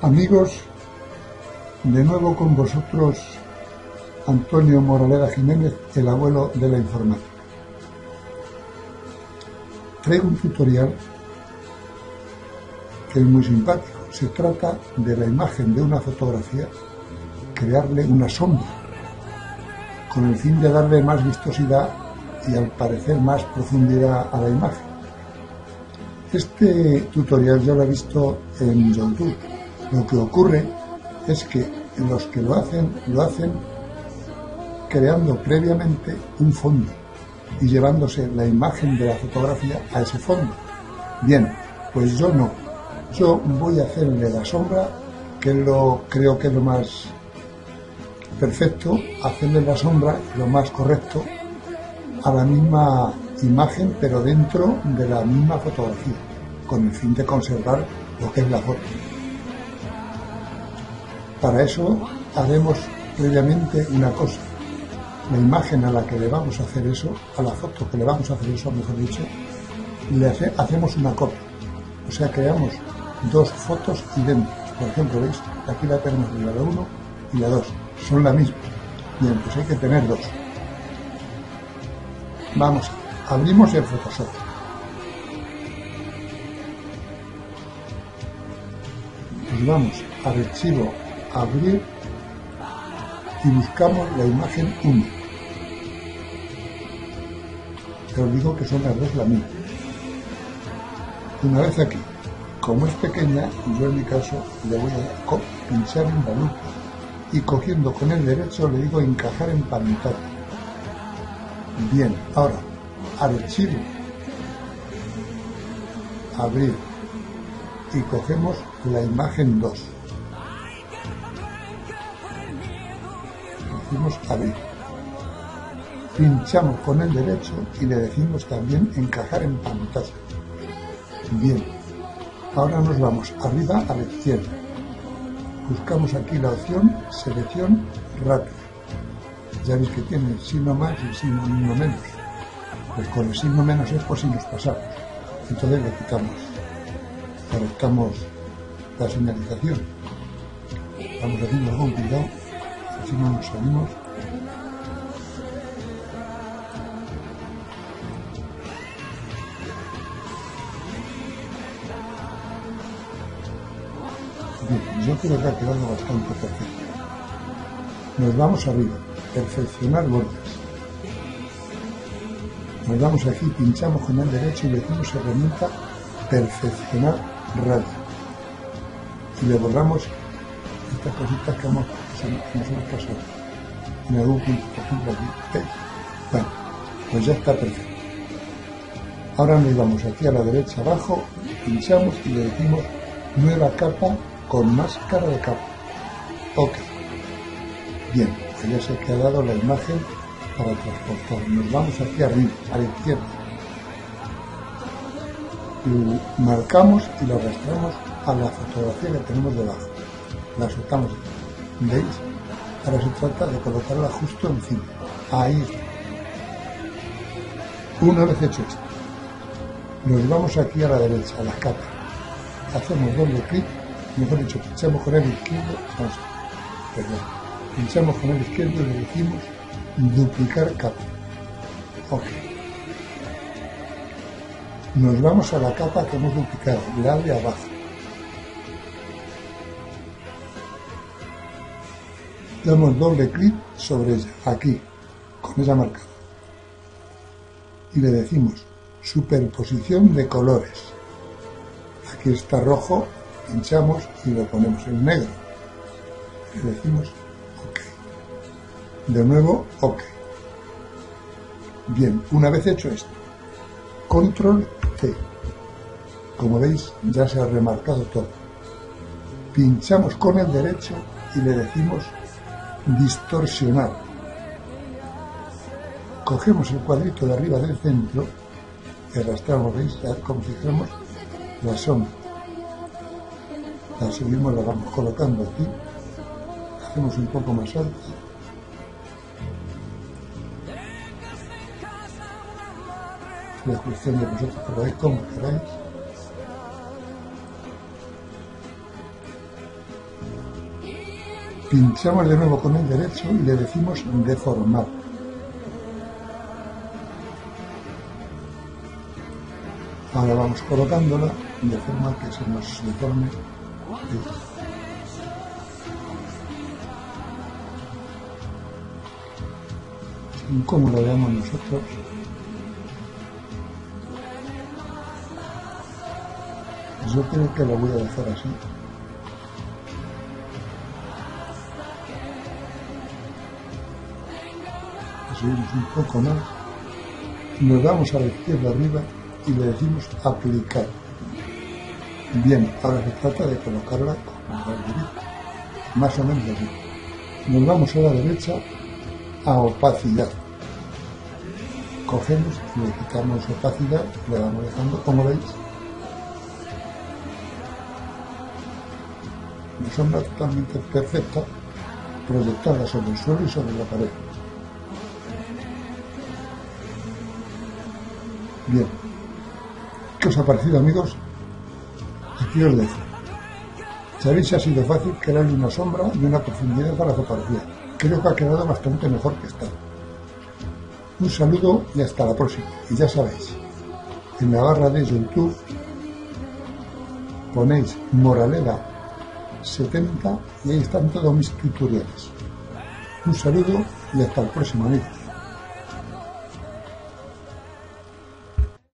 Amigos, de nuevo con vosotros Antonio Moraleda Jiménez, el abuelo de la informática. Traigo un tutorial que es muy simpático. Se trata de la imagen de una fotografía, crearle una sombra, con el fin de darle más vistosidad y al parecer más profundidad a la imagen. Este tutorial yo lo he visto en YouTube lo que ocurre es que los que lo hacen, lo hacen creando previamente un fondo y llevándose la imagen de la fotografía a ese fondo. Bien, pues yo no. Yo voy a hacerle la sombra, que lo creo que es lo más perfecto, hacerle la sombra lo más correcto a la misma imagen, pero dentro de la misma fotografía, con el fin de conservar lo que es la foto. Para eso haremos previamente una cosa. La imagen a la que le vamos a hacer eso, a la foto que le vamos a hacer eso, mejor dicho, le hacemos una copia. O sea, creamos dos fotos idénticas. Por ejemplo, ¿veis? Aquí la tenemos la 1 y la 2. Son la misma. Bien, pues hay que tener dos. Vamos, abrimos el Photoshop. Pues vamos archivo abrir y buscamos la imagen 1. Te os digo que son las dos la. Una vez aquí, como es pequeña, yo en mi caso le voy a pinchar en la lupa y cogiendo con el derecho le digo encajar en pantalla. Bien, ahora, archivo, abrir y cogemos la imagen 2. Decimos. Pinchamos con el derecho y le decimos también encajar en pantalla. Bien, ahora nos vamos arriba a la izquierda. Buscamos aquí la opción selección rápida. Ya veis que tiene el signo más y el signo menos. Pues con el signo menos es por si nos pasamos. Entonces le quitamos. Conectamos la señalización. Vamos haciendo algún cuidado si no nos salimos. Bien, yo creo que ha quedado bastante perfecto. Nos vamos arriba, perfeccionar bordes. Nos vamos aquí, pinchamos con el derecho y le decimos herramienta perfeccionar radio. Y le borramos estas cositas que hemos nos hemos pasado en por ejemplo aquí. Bueno, pues ya está perfecto. Ahora nos vamos aquí a la derecha abajo, pinchamos y le decimos nueva capa con máscara de capa. Ok. Bien, pues ya se ha quedado la imagen para transportar. Nos vamos aquí arriba, a la izquierda. Y marcamos y lo arrastramos a la fotografía que tenemos debajo. La soltamos ¿Veis? Ahora se trata de colocarla justo encima. Ahí Una vez hecho esto, nos vamos aquí a la derecha, a las capas. Hacemos doble clic, mejor dicho, pinchamos con el izquierdo, vamos, perdón, pinchamos con el izquierdo y le decimos duplicar capa. Ok. Nos vamos a la capa que hemos duplicado, la de abajo. Damos doble clic sobre ella, aquí, con esa marca. Y le decimos superposición de colores. Aquí está rojo, pinchamos y lo ponemos en negro. Le decimos OK. De nuevo, OK. Bien, una vez hecho esto, control C. Como veis, ya se ha remarcado todo. Pinchamos con el derecho y le decimos distorsionar. Cogemos el cuadrito de arriba del centro y arrastramos, ¿veis? Como si fuéramos la sombra. La seguimos, la vamos colocando aquí. Hacemos un poco más alta. La cuestión de vosotros veis como queráis. Pinchamos de nuevo con el derecho y le decimos deformar. Ahora vamos colocándola de forma que se nos deforme. Como lo veamos nosotros. Yo creo que lo voy a dejar así. Subimos un poco más. Nos vamos a la izquierda arriba y le decimos aplicar. Bien, ahora se trata de colocarla más o menos así. Nos vamos a la derecha a opacidad. Cogemos le quitamos opacidad, le vamos dejando, como veis, una sombra totalmente perfecta proyectada sobre el suelo y sobre la pared. Bien, ¿qué os ha parecido amigos? Aquí os dejo. Sabéis si ha sido fácil crearle una sombra y una profundidad a la fotografía. Creo que ha quedado bastante mejor que esta. Un saludo y hasta la próxima. Y ya sabéis, en la barra de YouTube ponéis Moraleda 70 y ahí están todos mis tutoriales. Un saludo y hasta el próximo video.